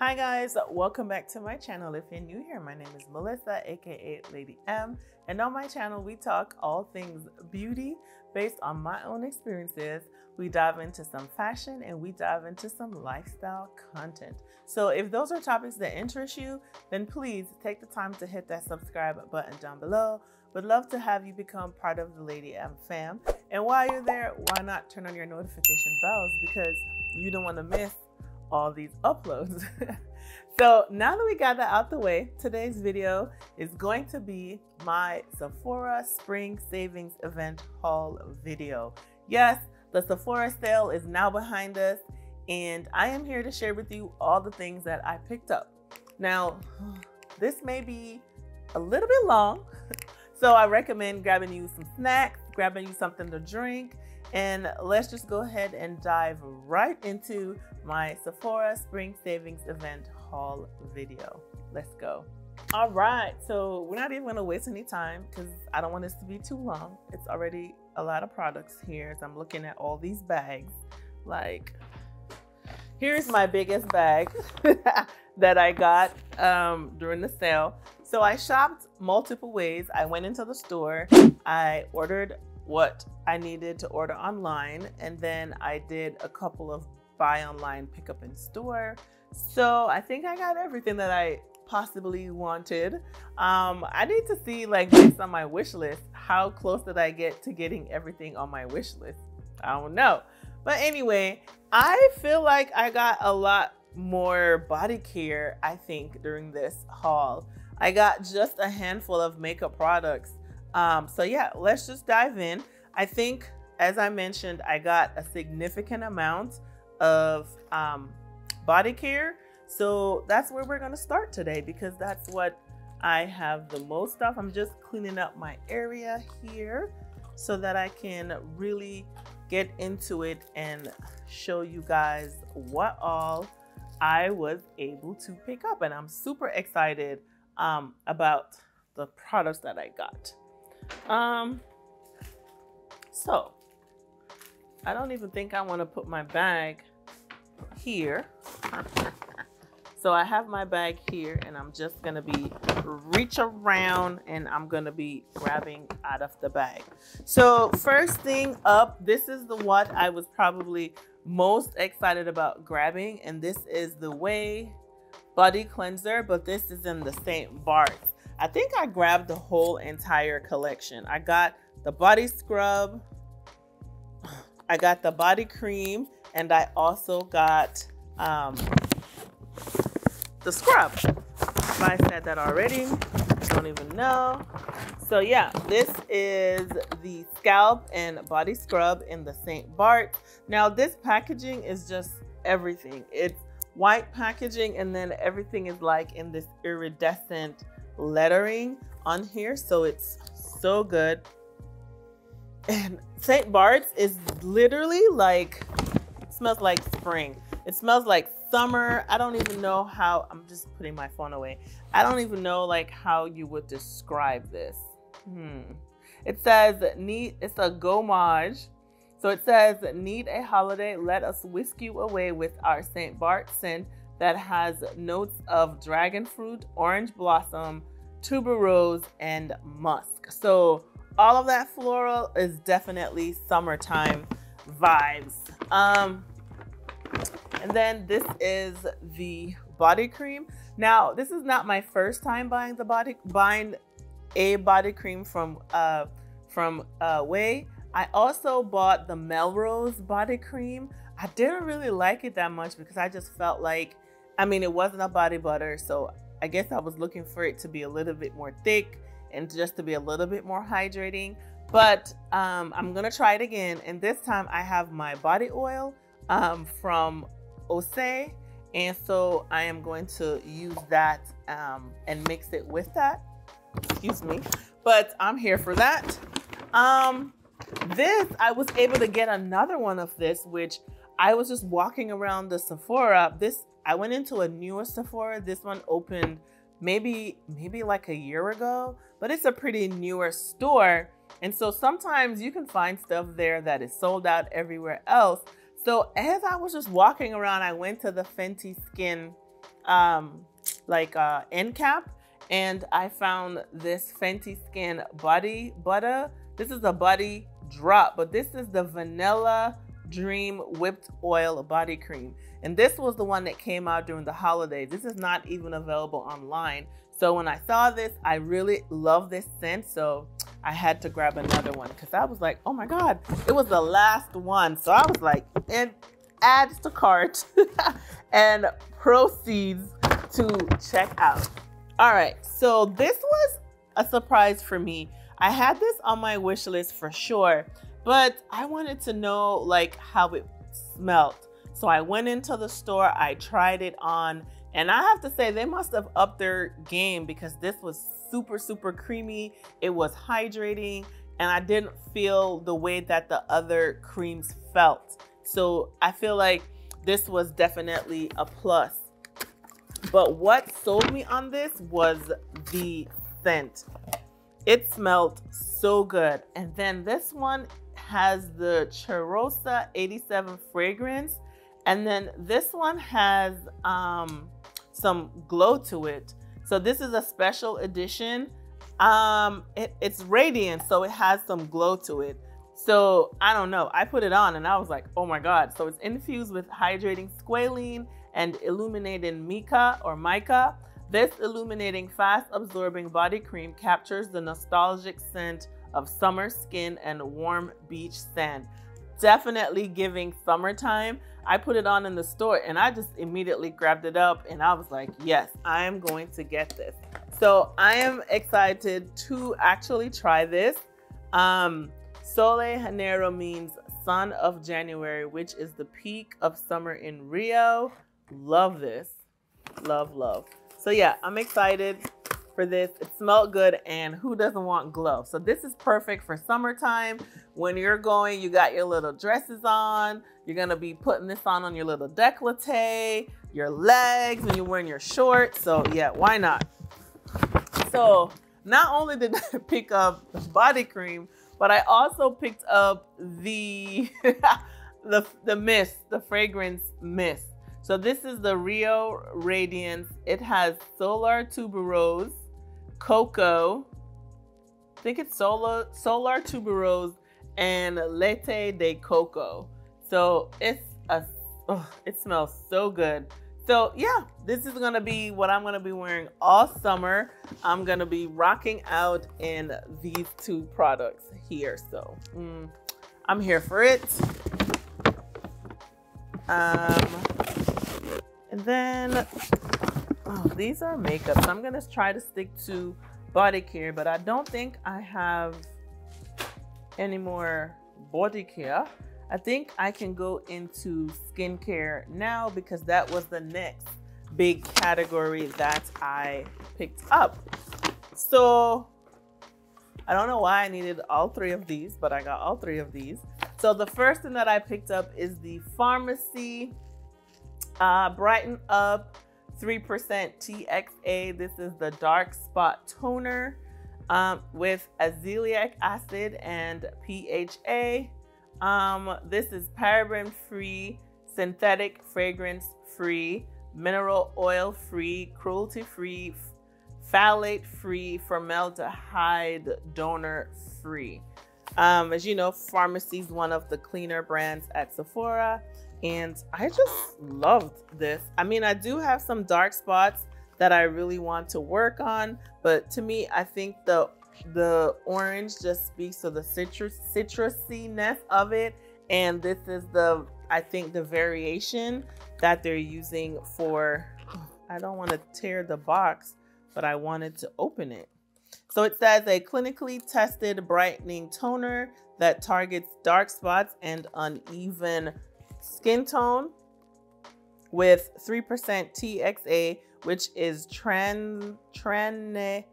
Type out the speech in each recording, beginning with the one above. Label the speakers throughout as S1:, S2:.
S1: Hi guys, welcome back to my channel. If you're new here, my name is Melissa, aka Lady M, and on my channel we talk all things beauty based on my own experiences. We dive into some fashion and we dive into some lifestyle content. So if those are topics that interest you, then please take the time to hit that subscribe button down below. Would love to have you become part of the Lady M fam. And while you're there, why not turn on your notification bells because you don't want to miss all these uploads. so now that we got that out the way, today's video is going to be my Sephora Spring Savings Event haul video. Yes, the Sephora sale is now behind us and I am here to share with you all the things that I picked up. Now, this may be a little bit long, so I recommend grabbing you some snacks, grabbing you something to drink, and let's just go ahead and dive right into my Sephora Spring Savings Event haul video. Let's go. All right, so we're not even gonna waste any time because I don't want this to be too long. It's already a lot of products here as I'm looking at all these bags. Like, here's my biggest bag that I got um, during the sale. So I shopped multiple ways. I went into the store, I ordered what I needed to order online, and then I did a couple of buy online, pick up in store. So I think I got everything that I possibly wanted. Um, I need to see, like, based on my wish list, how close did I get to getting everything on my wish list? I don't know. But anyway, I feel like I got a lot more body care, I think, during this haul. I got just a handful of makeup products. Um, so yeah, let's just dive in. I think, as I mentioned, I got a significant amount of um, body care. So that's where we're going to start today because that's what I have the most of. I'm just cleaning up my area here so that I can really get into it and show you guys what all I was able to pick up. And I'm super excited um, about the products that I got. Um, so I don't even think I want to put my bag here. So I have my bag here and I'm just gonna be reach around and I'm gonna be grabbing out of the bag. So first thing up, this is the what I was probably most excited about grabbing and this is the Ouai Body Cleanser, but this is in the St. Bart's. I think I grabbed the whole entire collection. I got the body scrub, I got the body cream, and I also got um, the scrub. If I said that already, don't even know. So yeah, this is the scalp and body scrub in the St. Bart. Now this packaging is just everything. It's white packaging and then everything is like in this iridescent lettering on here. So it's so good. And St. Bart's is literally like smells like spring. It smells like summer. I don't even know how, I'm just putting my phone away. I don't even know like how you would describe this. Hmm. It says, need, it's a gommage. So it says, need a holiday, let us whisk you away with our St. Bart scent that has notes of dragon fruit, orange blossom, tuberose, and musk. So all of that floral is definitely summertime vibes. Um, and then this is the body cream. Now, this is not my first time buying the body buying a body cream from uh from uh Ouai. I also bought the Melrose body cream. I didn't really like it that much because I just felt like I mean, it wasn't a body butter, so I guess I was looking for it to be a little bit more thick and just to be a little bit more hydrating. But um, I'm gonna try it again, and this time I have my body oil um, from Osé. And so I am going to use that um, and mix it with that. Excuse me. But I'm here for that. Um, this, I was able to get another one of this, which I was just walking around the Sephora. This, I went into a newer Sephora. This one opened maybe, maybe like a year ago, but it's a pretty newer store. And so sometimes you can find stuff there that is sold out everywhere else. So as I was just walking around, I went to the Fenty Skin um, like uh, end cap and I found this Fenty Skin Body Butter. This is a body drop, but this is the Vanilla Dream Whipped Oil Body Cream. And this was the one that came out during the holidays. This is not even available online. So when I saw this, I really love this scent. So I had to grab another one because I was like, oh my God, it was the last one. So I was like, it adds to cart and proceeds to check out. All right, so this was a surprise for me. I had this on my wish list for sure, but I wanted to know like how it smelled. So I went into the store, I tried it on, and I have to say they must have upped their game because this was super, super creamy. It was hydrating, and I didn't feel the way that the other creams felt. So I feel like this was definitely a plus. But what sold me on this was the scent. It smelled so good. And then this one has the Cheirosa 87 fragrance. And then this one has um, some glow to it. So this is a special edition. Um, it, it's radiant, so it has some glow to it. So I don't know. I put it on and I was like, oh my God. So it's infused with hydrating squalene and illuminating mica or mica. This illuminating, fast absorbing body cream captures the nostalgic scent of summer skin and warm beach sand. Definitely giving summertime. I put it on in the store and I just immediately grabbed it up and I was like, yes, I am going to get this. So I am excited to actually try this. Um, Sole Janeiro means sun of January, which is the peak of summer in Rio. Love this. Love, love. So yeah, I'm excited for this. It smelled good and who doesn't want glow? So this is perfect for summertime. When you're going, you got your little dresses on. You're gonna be putting this on on your little décolleté, your legs when you're wearing your shorts. So yeah, why not? So not only did I pick up the body cream, but I also picked up the the the mist, the fragrance mist. So this is the Rio Radiance. It has Solar Tuberose, Cocoa, I think it's Solar, Solar Tuberose, and Leite de Coco. So it's a, oh, it smells so good. So yeah, this is gonna be what I'm gonna be wearing all summer. I'm gonna be rocking out in these two products here. So mm, I'm here for it. Um, and then, oh, these are makeup. So I'm to try to stick to body care, but I don't think I have any more body care. I think I can go into skincare now because that was the next big category that I picked up. So I don't know why I needed all three of these, but I got all three of these. So the first thing that I picked up is the Farmacy uh, Brighten Up 3% TXA. This is the dark spot toner um, with azelaic acid and PHA. Um, this is paraben free, synthetic fragrance free, mineral oil free, cruelty free, phthalate free, formaldehyde donor free. Um, as you know, Farmacy is one of the cleaner brands at Sephora and I just loved this. I mean, I do have some dark spots that I really want to work on, but to me, I think the the orange just speaks to the citrus citrusiness of it, and this is the I think the variation that they're using for. I don't want to tear the box, but I wanted to open it. So it says a clinically tested brightening toner that targets dark spots and uneven skin tone with 3% TXA, which is tran, tran,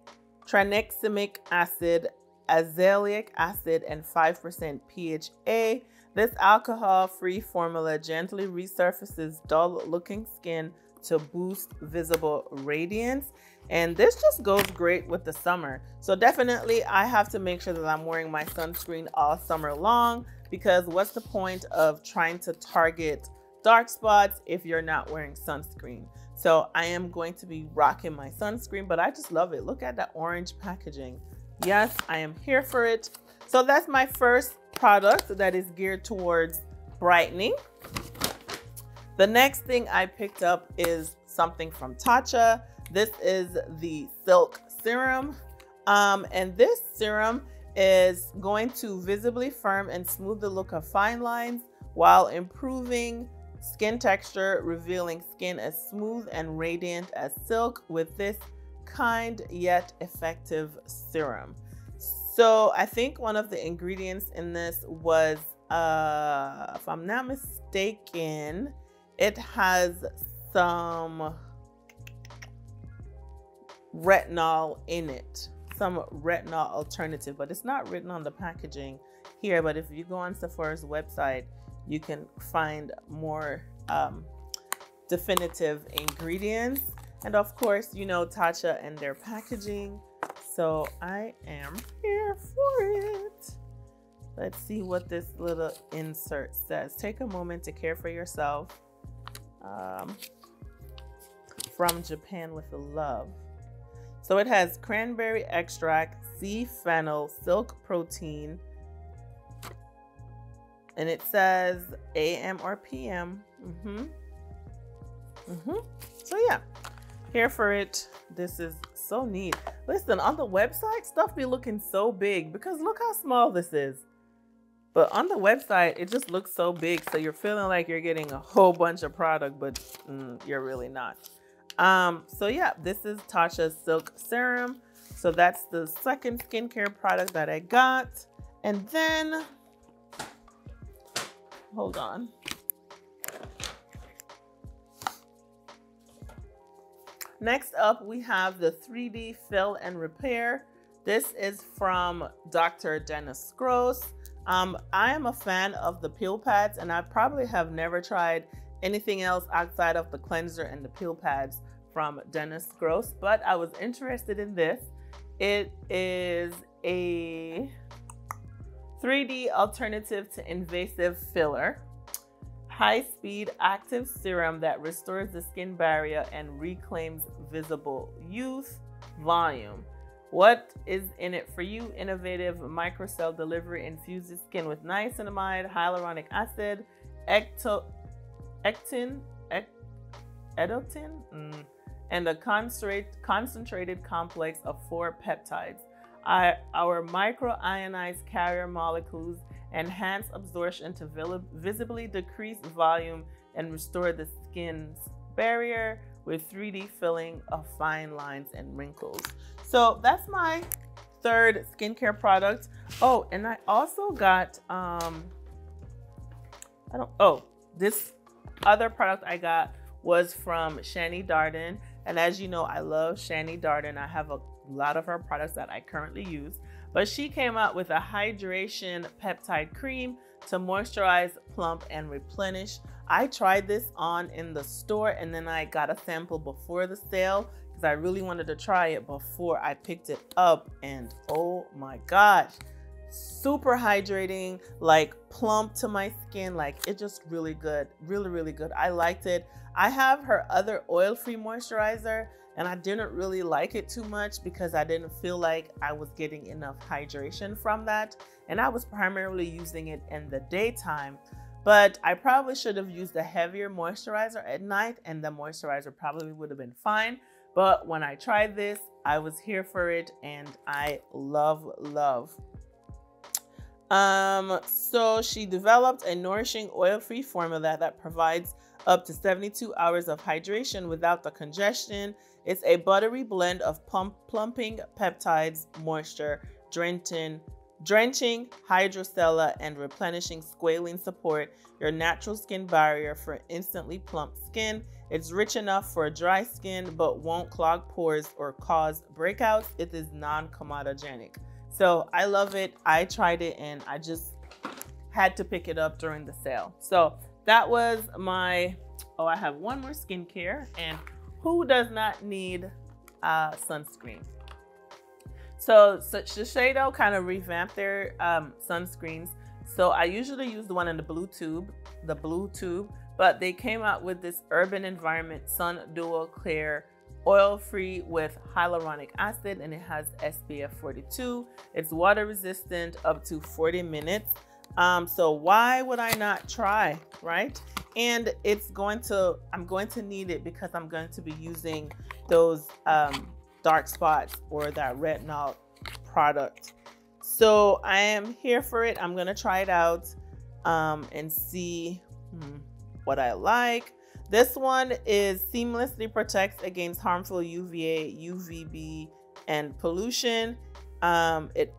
S1: tranexamic acid, azelaic acid, and 5% PHA. This alcohol-free formula gently resurfaces dull-looking skin to boost visible radiance. And this just goes great with the summer. So definitely I have to make sure that I'm wearing my sunscreen all summer long because what's the point of trying to target dark spots if you're not wearing sunscreen? So I am going to be rocking my sunscreen, but I just love it. Look at that orange packaging. Yes, I am here for it. So that's my first product that is geared towards brightening. The next thing I picked up is something from Tatcha. This is the Silk Serum. Um, and this serum is going to visibly firm and smooth the look of fine lines while improving skin texture, revealing skin as smooth and radiant as silk with this kind yet effective serum. So I think one of the ingredients in this was, uh, if I'm not mistaken, it has some retinol in it, some retinol alternative, but it's not written on the packaging here. But if you go on Sephora's website, you can find more um, definitive ingredients. And of course, you know, Tatcha and their packaging. So I am here for it. Let's see what this little insert says. Take a moment to care for yourself. Um, from Japan with love. So it has cranberry extract, sea fennel, silk protein, and it says AM or PM. Mm-hmm. Mm-hmm. So yeah, here for it. This is so neat. Listen, on the website, stuff be looking so big because look how small this is. But on the website, it just looks so big. So you're feeling like you're getting a whole bunch of product, but mm, you're really not. Um, so yeah, this is Tatcha's Silk Serum. So that's the second skincare product that I got. And then Hold on. Next up, we have the 3D Fill and Repair. This is from Dr. Dennis Gross. Um, I am a fan of the peel pads, and I probably have never tried anything else outside of the cleanser and the peel pads from Dennis Gross, but I was interested in this. It is a 3D alternative to invasive filler, high speed active serum that restores the skin barrier and reclaims visible youth, volume. What is in it for you? Innovative microcell delivery infuses skin with niacinamide, hyaluronic acid, ecto, ectin, ec, mm, and a concentrated complex of four peptides our microionized carrier molecules enhance absorption to visibly decrease volume and restore the skin's barrier with 3D filling of fine lines and wrinkles. So that's my third skincare product. Oh, and I also got, um, I don't, oh, this other product I got was from Shani Darden. And as you know, I love Shani Darden. I have a lot of her products that I currently use. But she came out with a hydration peptide cream to moisturize, plump, and replenish. I tried this on in the store and then I got a sample before the sale because I really wanted to try it before I picked it up. And oh my gosh, super hydrating, like plump to my skin. Like it just really good, really, really good. I liked it. I have her other oil-free moisturizer and I didn't really like it too much because I didn't feel like I was getting enough hydration from that. And I was primarily using it in the daytime, but I probably should have used a heavier moisturizer at night and the moisturizer probably would have been fine. But when I tried this, I was here for it and I love, love. Um, so she developed a nourishing oil-free formula that provides up to 72 hours of hydration without the congestion it's a buttery blend of pump, plumping peptides, moisture, drenching, drenching hydrocella, and replenishing squalene support your natural skin barrier for instantly plump skin. It's rich enough for dry skin but won't clog pores or cause breakouts. It is non-comedogenic. So I love it. I tried it and I just had to pick it up during the sale. So that was my, oh, I have one more skincare and who does not need uh, sunscreen? So, so Shiseido kind of revamped their um, sunscreens. So I usually use the one in the blue tube, the blue tube, but they came out with this Urban Environment Sun dual Clear oil free with hyaluronic acid and it has SPF 42. It's water resistant up to 40 minutes. Um, so why would I not try, right? And it's going to, I'm going to need it because I'm going to be using those um, dark spots or that retinol product. So I am here for it. I'm going to try it out um, and see hmm, what I like. This one is seamlessly protects against harmful UVA, UVB, and pollution. Um, it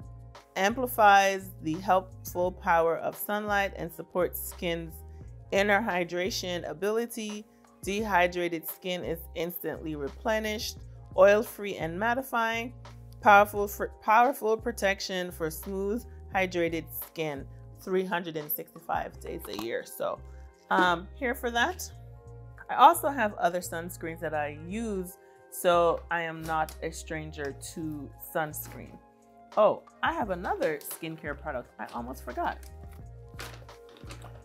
S1: amplifies the helpful power of sunlight and supports skin's inner hydration ability. Dehydrated skin is instantly replenished, oil-free and mattifying. Powerful, powerful protection for smooth, hydrated skin. 365 days a year. So, um, here for that. I also have other sunscreens that I use, so I am not a stranger to sunscreen. Oh, I have another skincare product. I almost forgot.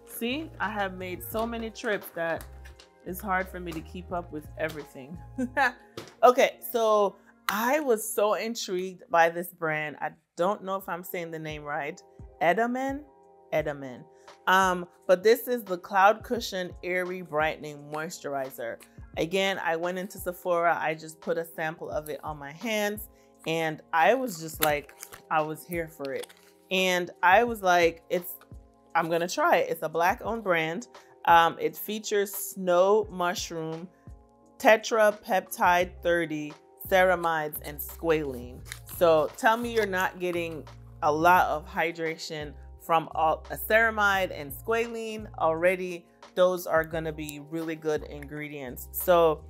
S1: See, I have made so many trips that it's hard for me to keep up with everything. okay, so I was so intrigued by this brand. I don't know if I'm saying the name right. Edamen? Edamen. Um, but this is the Cloud Cushion Airy Brightening Moisturizer. Again, I went into Sephora. I just put a sample of it on my hands and I was just like, I was here for it. And I was like, it's, I'm gonna try it. It's a black owned brand. Um, it features snow mushroom, tetrapeptide 30, ceramides, and squalene. So tell me you're not getting a lot of hydration from a ceramide and squalene already those are going to be really good ingredients so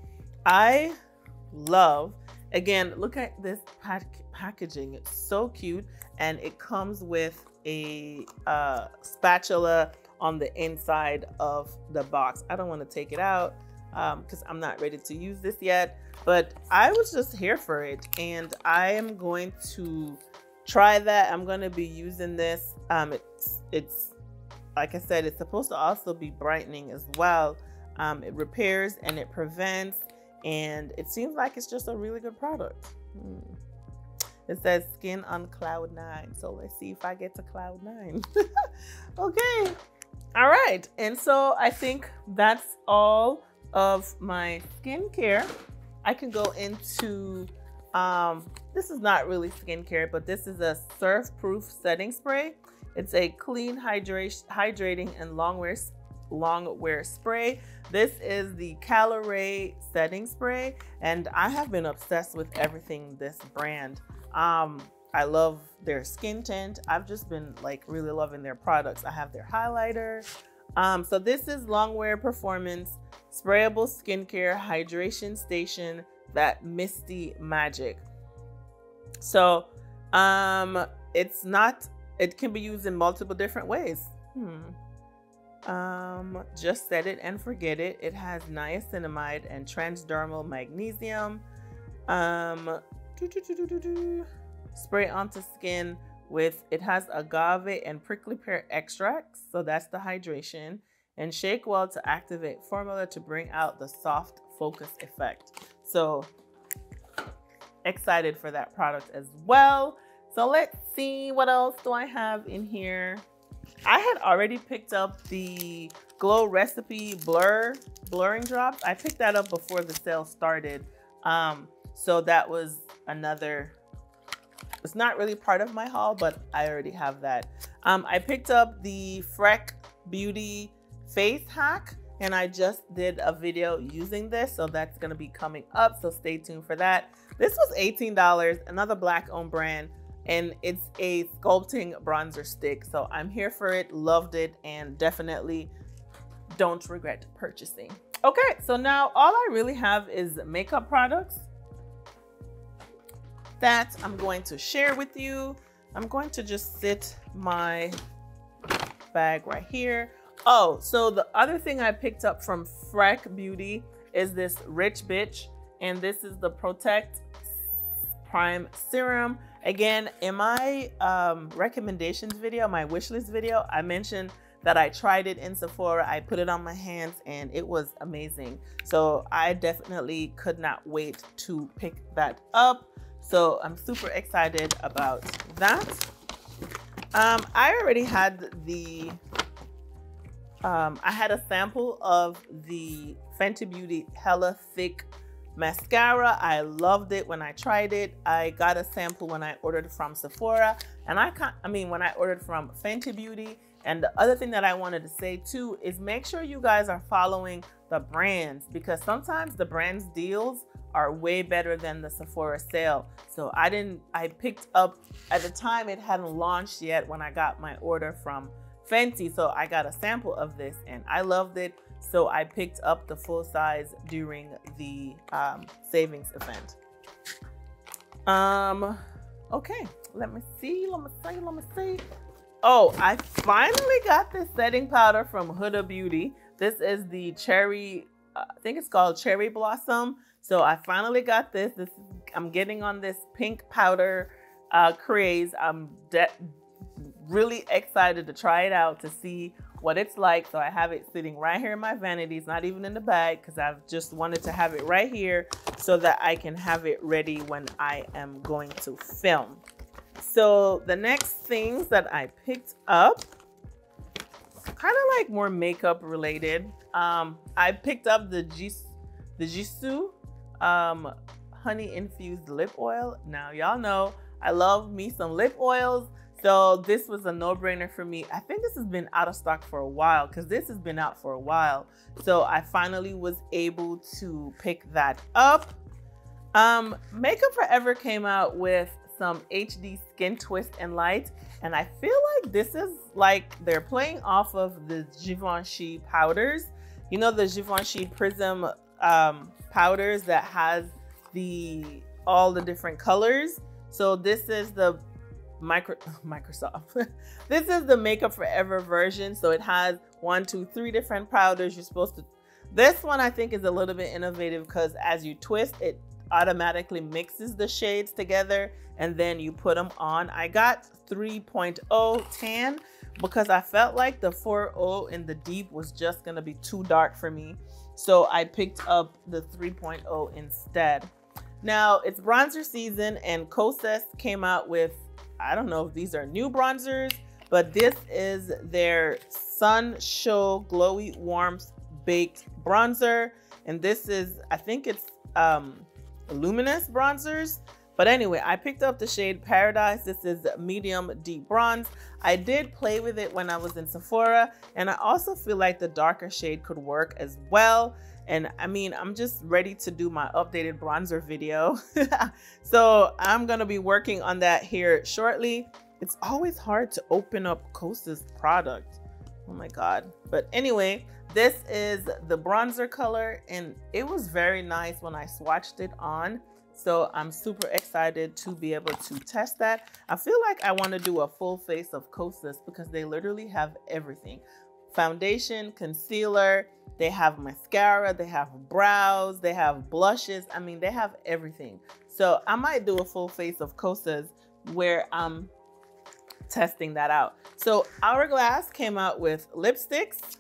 S1: i love again look at this pack packaging it's so cute and it comes with a uh, spatula on the inside of the box i don't want to take it out because um, i'm not ready to use this yet but i was just here for it and i am going to try that. I'm going to be using this. Um, it's, it's, like I said, it's supposed to also be brightening as well. Um, it repairs and it prevents, and it seems like it's just a really good product. Hmm. It says skin on cloud nine. So let's see if I get to cloud nine. okay. All right. And so I think that's all of my skincare. I can go into um, this is not really skincare, but this is a surf-proof setting spray. It's a clean, hydrating, and long wear, long wear spray. This is the Caliray setting spray, and I have been obsessed with everything this brand. Um, I love their skin tint. I've just been like really loving their products. I have their highlighter. Um, so this is Longwear Performance Sprayable Skincare Hydration Station that misty magic. So um, it's not, it can be used in multiple different ways. Hmm. Um, just set it and forget it. It has niacinamide and transdermal magnesium. Um, doo -doo -doo spray onto skin with, it has agave and prickly pear extracts. So that's the hydration. And shake well to activate formula to bring out the soft focus effect. So excited for that product as well. So let's see what else do I have in here. I had already picked up the Glow Recipe Blur blurring drops. I picked that up before the sale started. Um, so that was another, it's not really part of my haul, but I already have that. Um, I picked up the Freck Beauty Face Hack and I just did a video using this, so that's gonna be coming up, so stay tuned for that. This was $18, another black owned brand, and it's a sculpting bronzer stick, so I'm here for it, loved it, and definitely don't regret purchasing. Okay, so now all I really have is makeup products that I'm going to share with you. I'm going to just sit my bag right here. Oh, so the other thing I picked up from Freck Beauty is this Rich Bitch, and this is the Protect Prime Serum. Again, in my um, recommendations video, my wish list video, I mentioned that I tried it in Sephora. I put it on my hands and it was amazing. So I definitely could not wait to pick that up. So I'm super excited about that. Um, I already had the, um, I had a sample of the Fenty Beauty Hella Thick mascara. I loved it when I tried it. I got a sample when I ordered from Sephora and I can't, I mean, when I ordered from Fenty Beauty. And the other thing that I wanted to say too is make sure you guys are following the brands because sometimes the brands deals are way better than the Sephora sale. So I didn't, I picked up, at the time it hadn't launched yet when I got my order from Fenty. So I got a sample of this and I loved it. So I picked up the full size during the um, savings event. Um, okay, let me see, let me see, let me see. Oh, I finally got this setting powder from Huda Beauty. This is the cherry, uh, I think it's called Cherry Blossom. So I finally got this. This I'm getting on this pink powder uh, craze. I'm really excited to try it out to see what it's like. So I have it sitting right here in my vanity. It's not even in the bag because I've just wanted to have it right here so that I can have it ready when I am going to film. So the next things that I picked up, kind of like more makeup related. Um, I picked up the Jis the Gisou um, honey infused lip oil. Now y'all know I love me some lip oils. So this was a no-brainer for me. I think this has been out of stock for a while because this has been out for a while. So I finally was able to pick that up. Um, Makeup Forever came out with some HD Skin Twist and Light. And I feel like this is like they're playing off of the Givenchy powders. You know, the Givenchy Prism um, powders that has the all the different colors. So this is the micro Microsoft. this is the Makeup Forever version. So it has one, two, three different powders. You're supposed to. This one I think is a little bit innovative because as you twist, it automatically mixes the shades together and then you put them on. I got 3.0 tan because I felt like the 4.0 in the deep was just gonna be too dark for me. So I picked up the 3.0 instead. Now it's bronzer season and Kosas came out with, I don't know if these are new bronzers, but this is their Sun Show Glowy Warmth Baked Bronzer. And this is, I think it's um, luminous bronzers. But anyway, I picked up the shade Paradise. This is medium deep bronze. I did play with it when I was in Sephora, and I also feel like the darker shade could work as well. And I mean, I'm just ready to do my updated bronzer video. so I'm gonna be working on that here shortly. It's always hard to open up Kosas product. Oh my God. But anyway, this is the bronzer color and it was very nice when I swatched it on. So I'm super excited to be able to test that. I feel like I want to do a full face of Kosas because they literally have everything. Foundation, concealer, they have mascara, they have brows, they have blushes. I mean, they have everything. So I might do a full face of Kosas where I'm testing that out. So Hourglass came out with lipsticks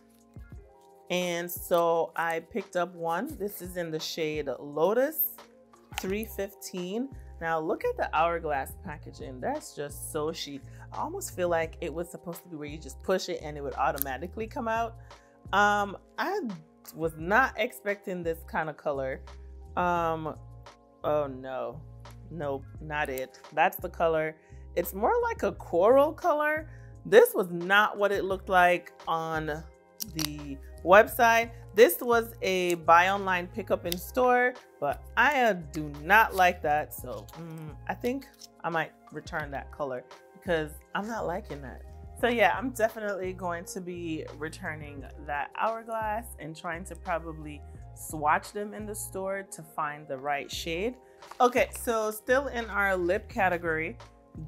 S1: and so I picked up one. This is in the shade Lotus 315. Now look at the hourglass packaging. That's just so chic. I almost feel like it was supposed to be where you just push it and it would automatically come out. Um, I was not expecting this kind of color. Um, oh no, nope, not it. That's the color. It's more like a coral color. This was not what it looked like on the website. This was a buy online pickup in store, but I uh, do not like that. So mm, I think I might return that color because I'm not liking that. So yeah, I'm definitely going to be returning that hourglass and trying to probably swatch them in the store to find the right shade. Okay, so still in our lip category,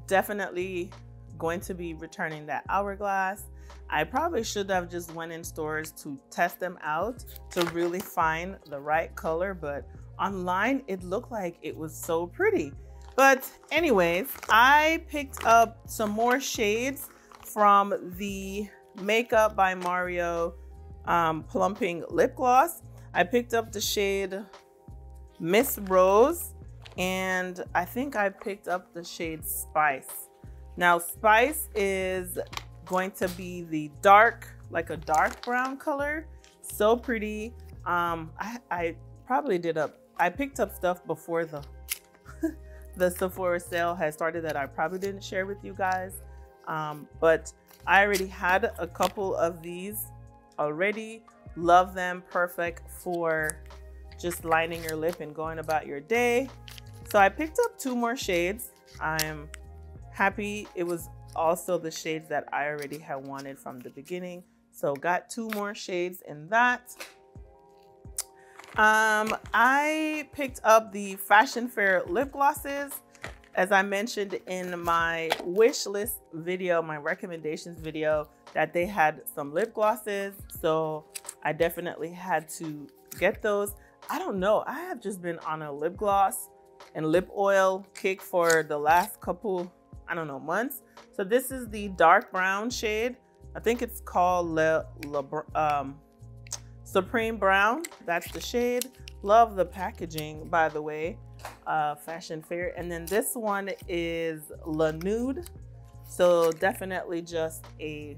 S1: definitely going to be returning that hourglass. I probably should have just went in stores to test them out to really find the right color, but online it looked like it was so pretty. But anyways, I picked up some more shades from the Makeup by Mario um, Plumping Lip Gloss. I picked up the shade Miss Rose and I think I picked up the shade Spice. Now Spice is going to be the dark, like a dark brown color. So pretty. Um, I, I probably did up, I picked up stuff before the, the Sephora sale had started that I probably didn't share with you guys. Um, but I already had a couple of these already. Love them. Perfect for just lining your lip and going about your day. So I picked up two more shades. I'm happy it was also the shades that I already had wanted from the beginning. So got two more shades in that. Um, I picked up the Fashion Fair lip glosses. As I mentioned in my wish list video, my recommendations video, that they had some lip glosses. So I definitely had to get those. I don't know. I have just been on a lip gloss and lip oil kick for the last couple, I don't know, months. So this is the dark brown shade. I think it's called Le, Le, um, Supreme Brown. That's the shade. Love the packaging, by the way. Uh, Fashion Fair. And then this one is La Nude. So definitely just a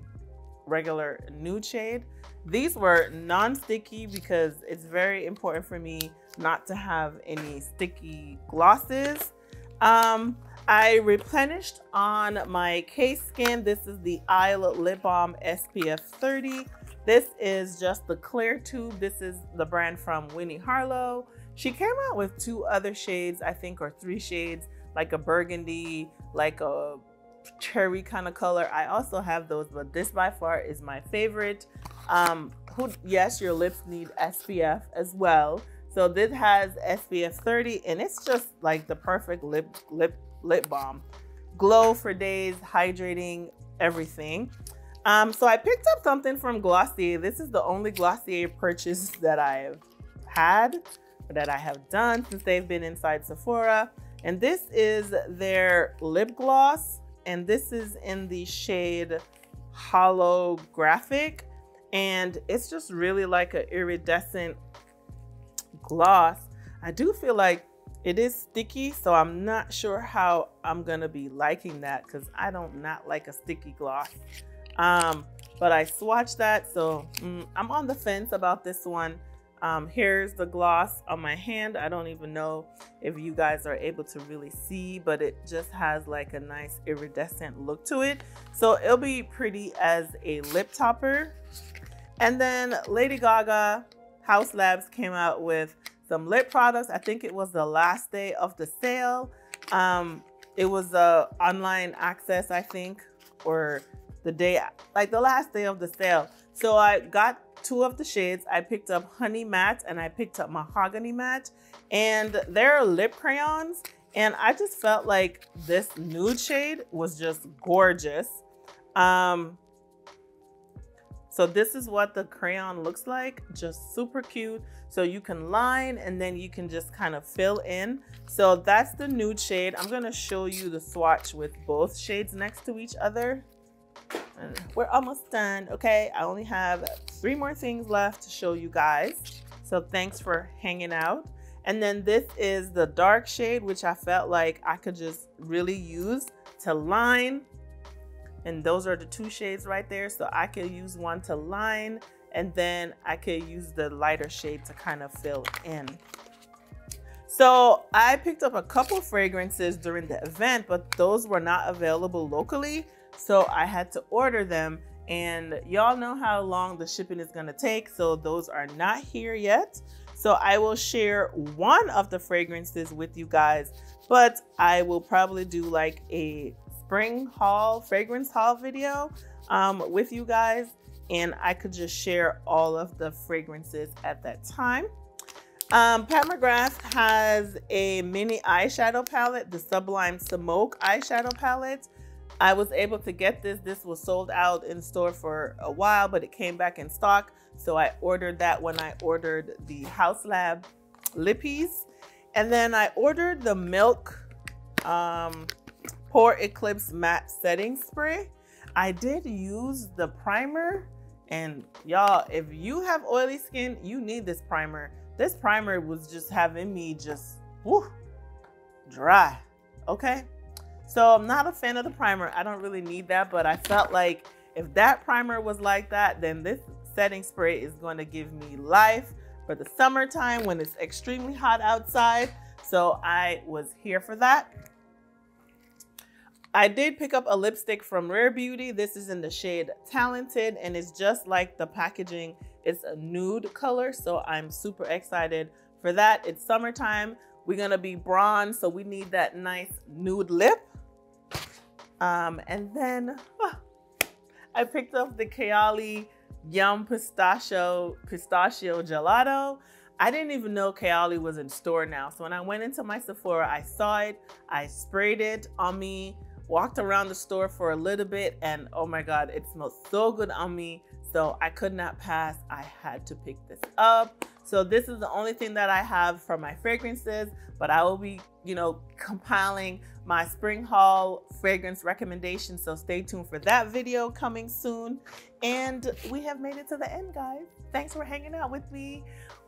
S1: regular nude shade. These were non-sticky because it's very important for me not to have any sticky glosses. Um, I replenished on my Cay Skin. This is the Isle Lip Balm SPF 30. This is just the clear tube. This is the brand from Winnie Harlow. She came out with two other shades, I think, or three shades, like a burgundy, like a cherry kind of color. I also have those, but this by far is my favorite. Um, who, yes, your lips need SPF as well. So this has SPF 30 and it's just like the perfect lip lip lip balm. Glow for days, hydrating, everything. Um, so I picked up something from Glossier. This is the only Glossier purchase that I've had, that I have done since they've been inside Sephora. And this is their lip gloss. And this is in the shade Holographic. And it's just really like an iridescent gloss. I do feel like it is sticky, so I'm not sure how I'm gonna be liking that because I don't not like a sticky gloss. Um, but I swatched that, so mm, I'm on the fence about this one. Um, here's the gloss on my hand. I don't even know if you guys are able to really see, but it just has like a nice iridescent look to it. So it'll be pretty as a lip topper. And then Lady Gaga Haus Labs came out with some lip products. I think it was the last day of the sale. Um, it was a online access, I think, or the day, like the last day of the sale. So I got two of the shades. I picked up Honey Matte and I picked up Mahogany Matte. And they're lip crayons. And I just felt like this nude shade was just gorgeous. Um, so this is what the crayon looks like, just super cute. So you can line and then you can just kind of fill in. So that's the nude shade. I'm gonna show you the swatch with both shades next to each other. And we're almost done, okay? I only have three more things left to show you guys. So thanks for hanging out. And then this is the dark shade, which I felt like I could just really use to line and those are the two shades right there. So I could use one to line and then I could use the lighter shade to kind of fill in. So I picked up a couple fragrances during the event, but those were not available locally. So I had to order them and y'all know how long the shipping is gonna take. So those are not here yet. So I will share one of the fragrances with you guys, but I will probably do like a spring haul, fragrance haul video um, with you guys. And I could just share all of the fragrances at that time. Um, Pat McGrath has a mini eyeshadow palette, the Sublime Smoke eyeshadow palette. I was able to get this. This was sold out in store for a while, but it came back in stock. So I ordered that when I ordered the Haus Lab lippies. And then I ordered the Milk um, Pore Eclipse Matte Setting Spray. I did use the primer and y'all, if you have oily skin, you need this primer. This primer was just having me just whoo, dry, okay? So I'm not a fan of the primer. I don't really need that, but I felt like if that primer was like that, then this setting spray is going to give me life for the summertime when it's extremely hot outside. So I was here for that. I did pick up a lipstick from Rare Beauty. This is in the shade Talented and it's just like the packaging. It's a nude color, so I'm super excited for that. It's summertime. We're gonna be bronze, so we need that nice nude lip. Um, and then oh, I picked up the Kayali Yum Pistachio Pistachio Gelato. I didn't even know Kayali was in store now. So when I went into my Sephora, I saw it, I sprayed it on me, walked around the store for a little bit, and oh my God, it smells so good on me. So I could not pass. I had to pick this up. So this is the only thing that I have for my fragrances, but I will be, you know, compiling my spring haul fragrance recommendations. So stay tuned for that video coming soon. And we have made it to the end, guys. Thanks for hanging out with me.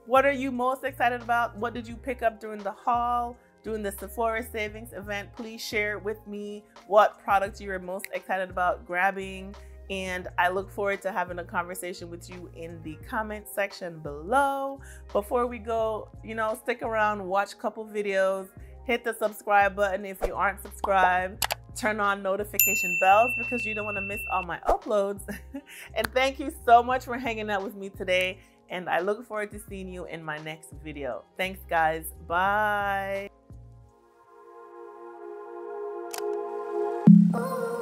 S1: What are you most excited about? What did you pick up during the haul? During the Sephora Savings event, please share with me what products you are most excited about grabbing and I look forward to having a conversation with you in the comment section below. Before we go, you know, stick around, watch a couple videos, hit the subscribe button if you aren't subscribed, turn on notification bells because you don't want to miss all my uploads. and thank you so much for hanging out with me today. And I look forward to seeing you in my next video. Thanks, guys. Bye. Oh.